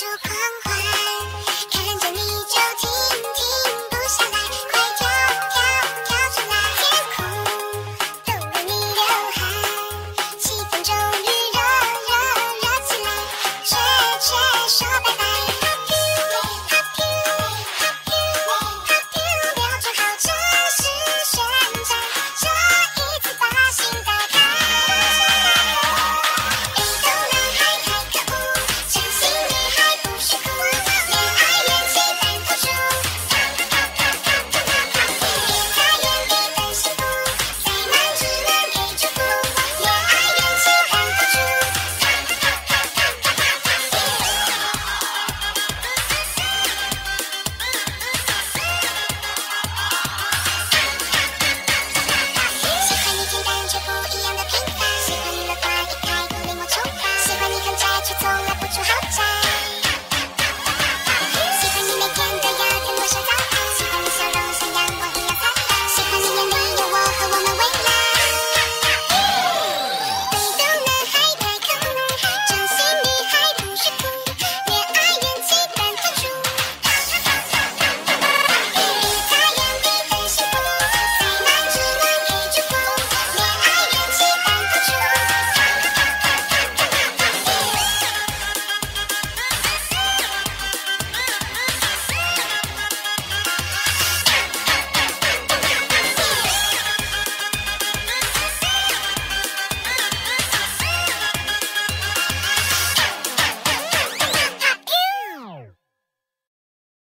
如果